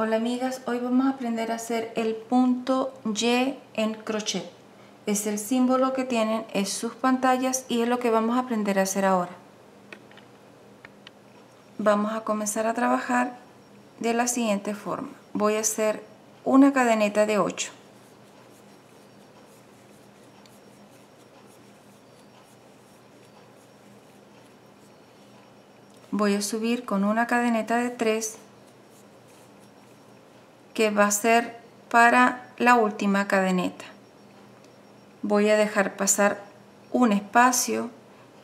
Hola amigas, hoy vamos a aprender a hacer el punto Y en crochet. Es el símbolo que tienen en sus pantallas y es lo que vamos a aprender a hacer ahora. Vamos a comenzar a trabajar de la siguiente forma. Voy a hacer una cadeneta de 8. Voy a subir con una cadeneta de 3 que va a ser para la última cadeneta. Voy a dejar pasar un espacio.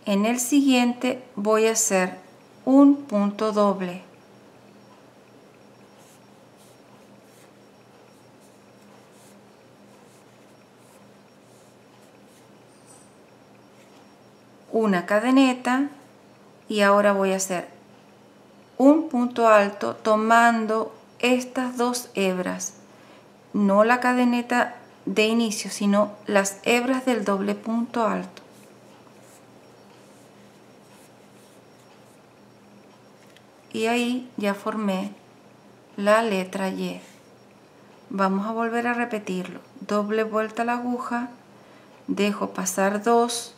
En el siguiente voy a hacer un punto doble. Una cadeneta y ahora voy a hacer un punto alto tomando estas dos hebras, no la cadeneta de inicio, sino las hebras del doble punto alto. Y ahí ya formé la letra Y. Vamos a volver a repetirlo. Doble vuelta la aguja, dejo pasar dos.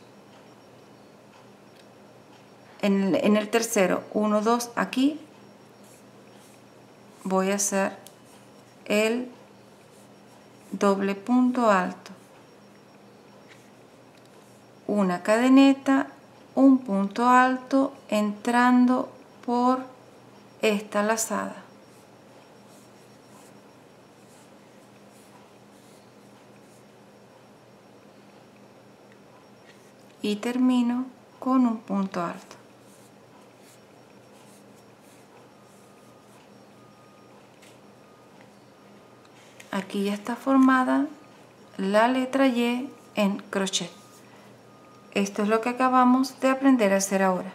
En el, en el tercero, uno, dos, aquí voy a hacer el doble punto alto. Una cadeneta un punto alto entrando por esta lazada. Y termino con un punto alto aquí ya está formada la letra Y en crochet. Esto es lo que acabamos de aprender a hacer ahora.